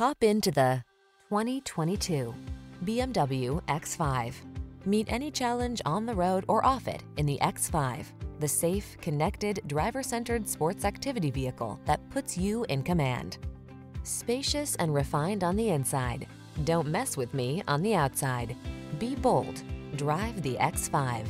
Hop into the 2022 BMW X5. Meet any challenge on the road or off it in the X5, the safe, connected, driver-centered sports activity vehicle that puts you in command. Spacious and refined on the inside, don't mess with me on the outside. Be bold. Drive the X5.